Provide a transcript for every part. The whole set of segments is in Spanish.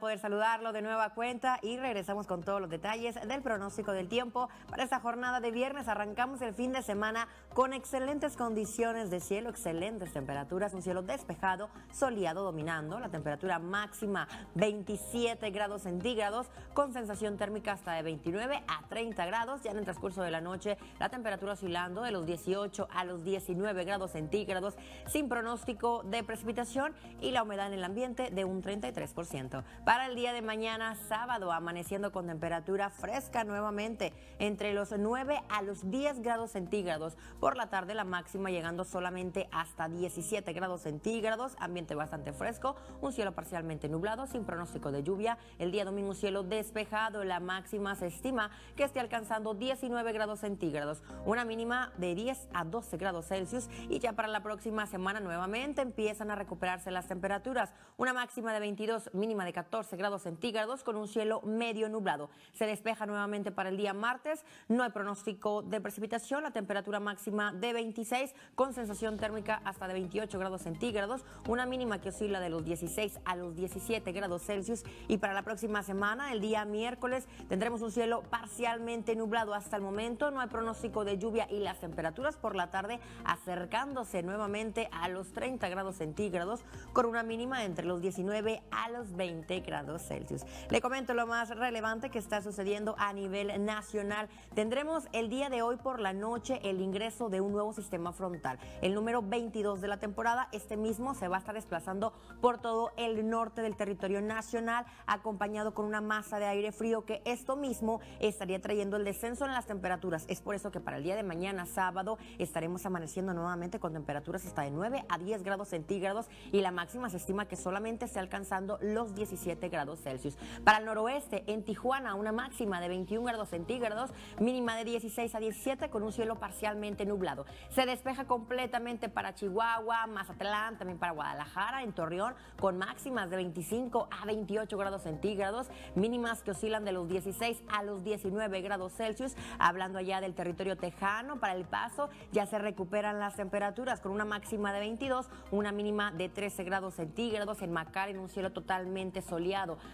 poder saludarlo de nueva cuenta y regresamos con todos los detalles del pronóstico del tiempo para esta jornada de viernes. Arrancamos el fin de semana con excelentes condiciones de cielo, excelentes temperaturas, un cielo despejado, soleado dominando, la temperatura máxima 27 grados centígrados con sensación térmica hasta de 29 a 30 grados. Ya en el transcurso de la noche la temperatura oscilando de los 18 a los 19 grados centígrados sin pronóstico de precipitación y la humedad en el ambiente de un 33%. Para el día de mañana, sábado, amaneciendo con temperatura fresca nuevamente, entre los 9 a los 10 grados centígrados. Por la tarde, la máxima llegando solamente hasta 17 grados centígrados, ambiente bastante fresco, un cielo parcialmente nublado, sin pronóstico de lluvia. El día domingo, un cielo despejado, la máxima se estima que esté alcanzando 19 grados centígrados, una mínima de 10 a 12 grados Celsius. Y ya para la próxima semana, nuevamente empiezan a recuperarse las temperaturas, una máxima de 22, mínima de 14 grados centígrados con un cielo medio nublado. Se despeja nuevamente para el día martes, no hay pronóstico de precipitación, la temperatura máxima de 26 con sensación térmica hasta de 28 grados centígrados, una mínima que oscila de los 16 a los 17 grados Celsius. Y para la próxima semana, el día miércoles, tendremos un cielo parcialmente nublado hasta el momento, no hay pronóstico de lluvia y las temperaturas por la tarde acercándose nuevamente a los 30 grados centígrados con una mínima entre los 19 a los 20 grados Celsius. Le comento lo más relevante que está sucediendo a nivel nacional. Tendremos el día de hoy por la noche el ingreso de un nuevo sistema frontal, el número 22 de la temporada. Este mismo se va a estar desplazando por todo el norte del territorio nacional, acompañado con una masa de aire frío que esto mismo estaría trayendo el descenso en las temperaturas. Es por eso que para el día de mañana, sábado, estaremos amaneciendo nuevamente con temperaturas hasta de 9 a 10 grados centígrados y la máxima se estima que solamente esté alcanzando los 17 grados Celsius. Para el noroeste, en Tijuana, una máxima de 21 grados centígrados, mínima de 16 a 17 con un cielo parcialmente nublado. Se despeja completamente para Chihuahua, Mazatlán, también para Guadalajara, en Torreón, con máximas de 25 a 28 grados centígrados, mínimas que oscilan de los 16 a los 19 grados Celsius. Hablando allá del territorio tejano, para el paso ya se recuperan las temperaturas con una máxima de 22, una mínima de 13 grados centígrados en Macar en un cielo totalmente soleado,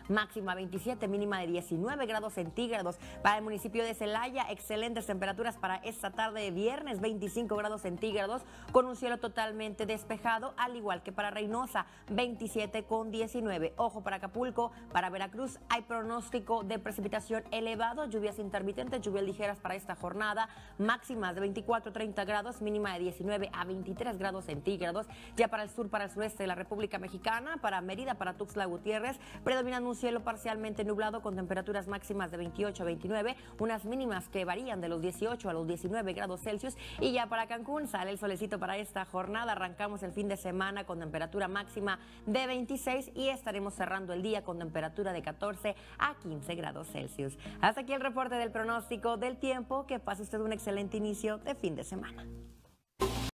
máxima 27, mínima de 19 grados centígrados. Para el municipio de Celaya, excelentes temperaturas para esta tarde de viernes, 25 grados centígrados, con un cielo totalmente despejado, al igual que para Reynosa, 27 con 19. Ojo para Acapulco, para Veracruz hay pronóstico de precipitación elevado, lluvias intermitentes, lluvias ligeras para esta jornada, máximas de 24 30 grados, mínima de 19 a 23 grados centígrados. Ya para el sur, para el sureste de la República Mexicana, para Mérida, para Tuxtla Gutiérrez, predominando un cielo parcialmente nublado con temperaturas máximas de 28 a 29, unas mínimas que varían de los 18 a los 19 grados Celsius. Y ya para Cancún sale el solecito para esta jornada. Arrancamos el fin de semana con temperatura máxima de 26 y estaremos cerrando el día con temperatura de 14 a 15 grados Celsius. Hasta aquí el reporte del pronóstico del tiempo. Que pase usted un excelente inicio de fin de semana.